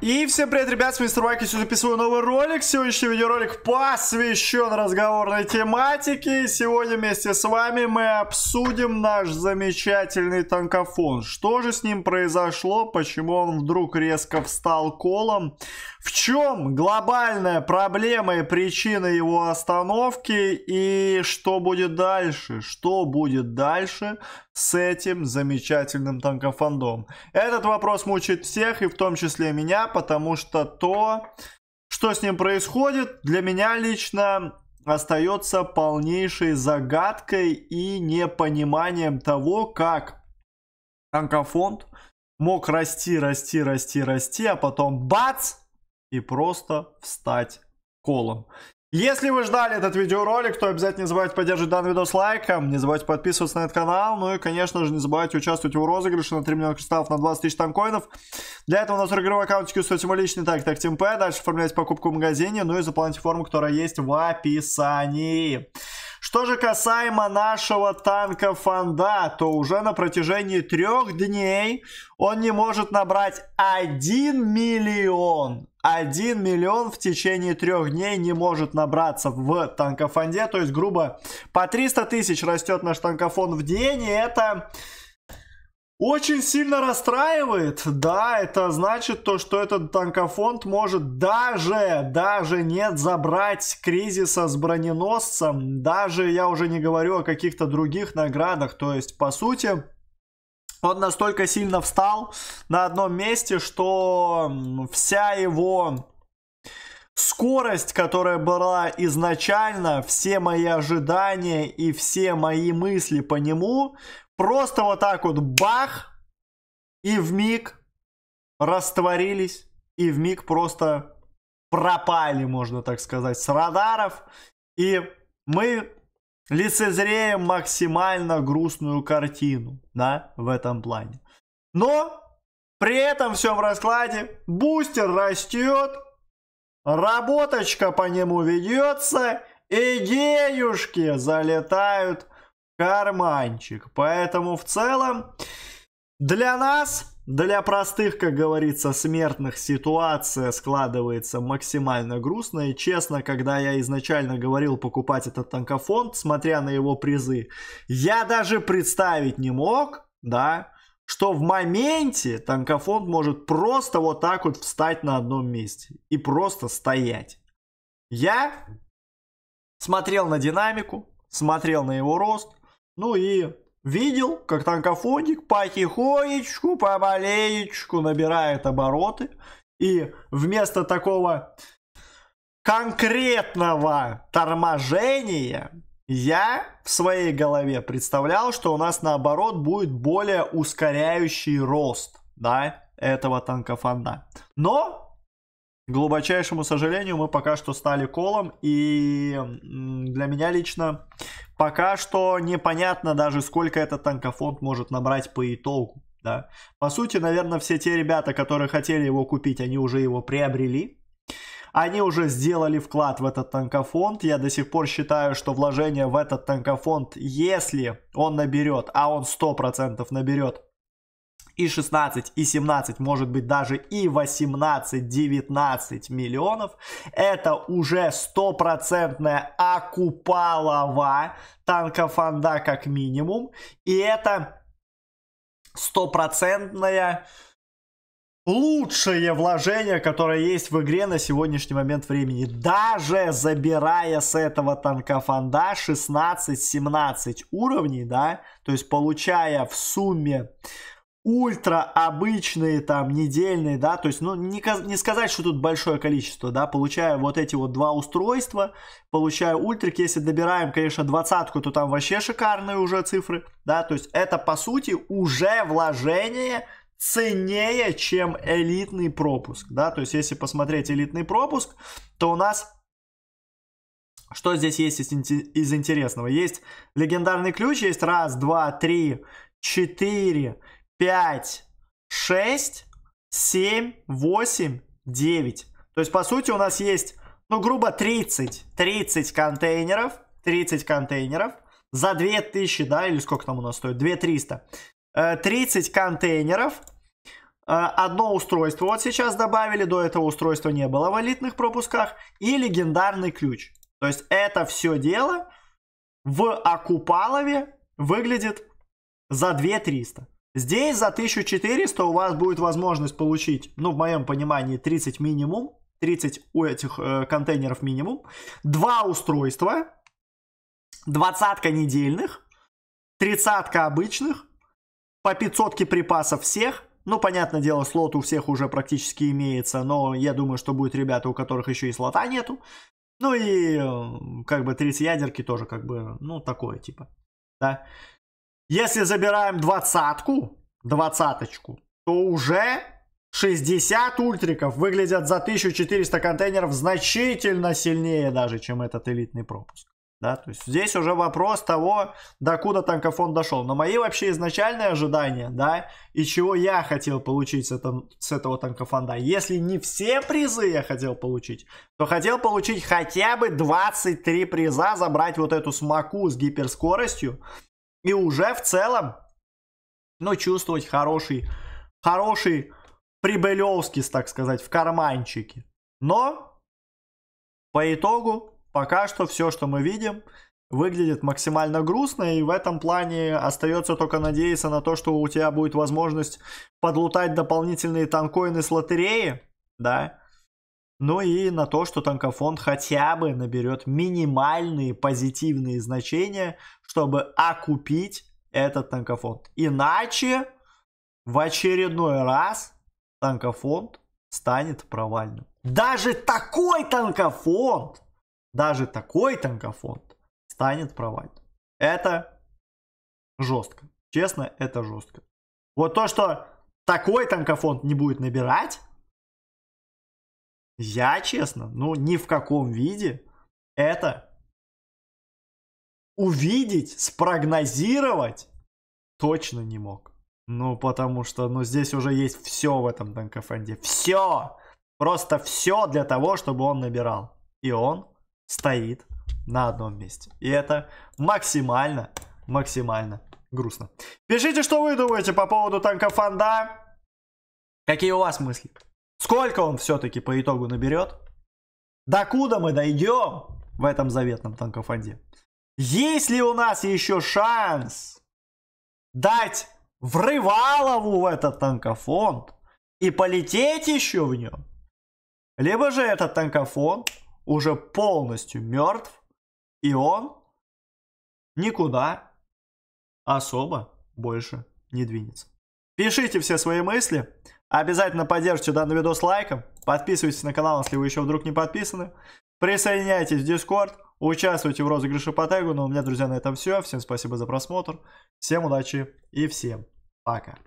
И всем привет, ребят, с Мистер Вайки, сегодня записываю новый ролик. Сегодняшний видеоролик посвящен разговорной тематике. Сегодня вместе с вами мы обсудим наш замечательный танкофон. Что же с ним произошло, почему он вдруг резко встал колом, в чем глобальная проблема и причина его остановки и что будет дальше? Что будет дальше с этим замечательным танкофондом? Этот вопрос мучает всех и в том числе меня, потому что то, что с ним происходит, для меня лично остается полнейшей загадкой и непониманием того, как танкофонд мог расти, расти, расти, расти, а потом бац, и просто встать колом. Если вы ждали этот видеоролик, то обязательно не забывайте поддерживать данный видос лайком, не забывайте подписываться на этот канал, ну и, конечно же, не забывайте участвовать в розыгрыше на 3 миллиона кристаллов на 20 тысяч танкоинов. Для этого у нас игровой аккаунтик устроите мой личный так, так, P, дальше оформляйте покупку в магазине, ну и заполняйте форму, которая есть в описании. Что же касаемо нашего танка Фонда, то уже на протяжении трех дней он не может набрать 1 миллион 1 миллион в течение трех дней не может набраться в танкофонде. То есть, грубо, по 300 тысяч растет наш танкофон в день. И это очень сильно расстраивает. Да, это значит то, что этот танкофонд может даже, даже нет забрать кризиса с броненосцем. Даже я уже не говорю о каких-то других наградах. То есть, по сути он настолько сильно встал на одном месте, что вся его скорость, которая была изначально, все мои ожидания и все мои мысли по нему, просто вот так вот бах, и в миг растворились, и в миг просто пропали, можно так сказать, с радаров. И мы лицезреем максимально грустную картину, да, в этом плане. Но при этом всем раскладе бустер растет, работочка по нему ведется, идеюшки залетают в карманчик. Поэтому в целом для нас для простых, как говорится, смертных ситуация складывается максимально грустно. И честно, когда я изначально говорил покупать этот танкофонд, смотря на его призы, я даже представить не мог, да, что в моменте танкофонд может просто вот так вот встать на одном месте и просто стоять. Я смотрел на динамику, смотрел на его рост, ну и Видел, как танкофоник потихонечку, помаленечку набирает обороты. И вместо такого конкретного торможения я в своей голове представлял, что у нас наоборот будет более ускоряющий рост, да, этого танкофонда. Но к глубочайшему сожалению, мы пока что стали колом, и для меня лично пока что непонятно даже, сколько этот танкофонд может набрать по итогу. Да. По сути, наверное, все те ребята, которые хотели его купить, они уже его приобрели. Они уже сделали вклад в этот танкофонд. Я до сих пор считаю, что вложение в этот танкофонд, если он наберет, а он 100% наберет и 16, и 17, может быть даже и 18, 19 миллионов. Это уже стопроцентная окупалова танкофонда как минимум. И это стопроцентное лучшее вложение, которое есть в игре на сегодняшний момент времени. Даже забирая с этого танкофонда 16-17 уровней, да, то есть получая в сумме ультра обычные там недельные, да, то есть, ну, не, не сказать, что тут большое количество, да, получаю вот эти вот два устройства, получаю ультрик, если добираем, конечно, двадцатку, то там вообще шикарные уже цифры, да, то есть это, по сути, уже вложение ценнее, чем элитный пропуск, да, то есть если посмотреть элитный пропуск, то у нас что здесь есть из интересного? Есть легендарный ключ, есть раз, два, три, четыре, 5, 6, 7, 8, 9. То есть, по сути, у нас есть, ну, грубо 30, 30 контейнеров, 30 контейнеров за 2000, да, или сколько там у нас стоит, 2300. 30 э, контейнеров одно устройство вот сейчас добавили, до этого устройства не было в элитных пропусках, и легендарный ключ. То есть это все дело в Акупалове выглядит за 2300. Здесь за 1400 у вас будет возможность получить, ну, в моем понимании, 30 минимум. 30 у этих э, контейнеров минимум. Два устройства. Двадцатка недельных. Тридцатка обычных. По 500 припасов всех. Ну, понятное дело, слот у всех уже практически имеется, но я думаю, что будет ребята, у которых еще и слота нету. Ну и э, как бы 30 ядерки тоже как бы, ну, такое типа, да. Если забираем двадцатку, двадцаточку, то уже 60 ультриков выглядят за 1400 контейнеров значительно сильнее даже, чем этот элитный пропуск. Да, то есть здесь уже вопрос того, докуда танкофон дошел. Но мои вообще изначальные ожидания, да, и чего я хотел получить с, это, с этого танкофонда. Если не все призы я хотел получить, то хотел получить хотя бы 23 приза, забрать вот эту смоку с гиперскоростью. И уже в целом, ну, чувствовать хороший, хороший прибылевский, так сказать, в карманчике. Но по итогу пока что все, что мы видим, выглядит максимально грустно, и в этом плане остается только надеяться на то, что у тебя будет возможность подлутать дополнительные танкоины с лотереи, да, ну и на то, что танкофонд хотя бы наберет минимальные позитивные значения, чтобы окупить этот танкофонд. Иначе в очередной раз танкофонд станет провальным. Даже такой танкофонд даже такой танкофонд станет провальным. Это жестко. Честно, это жестко. Вот то, что такой танкофонд не будет набирать, я, честно, ну ни в каком виде это увидеть, спрогнозировать точно не мог. Ну, потому что, ну, здесь уже есть все в этом танкофонде. Все! Просто все для того, чтобы он набирал. И он стоит на одном месте. И это максимально, максимально грустно. Пишите, что вы думаете по поводу танка Фанда. Какие у вас мысли? Сколько он все-таки по итогу наберет? Докуда мы дойдем в этом заветном танкофонде? Есть ли у нас еще шанс дать врывалову в этот танкофонд и полететь еще в нем? Либо же этот танкофонд уже полностью мертв, и он никуда особо больше не двинется. Пишите все свои мысли, обязательно поддержите данный видос лайком, подписывайтесь на канал, если вы еще вдруг не подписаны, присоединяйтесь в Discord, участвуйте в розыгрыше по тегу, но у меня, друзья, на этом все. Всем спасибо за просмотр, всем удачи и всем пока.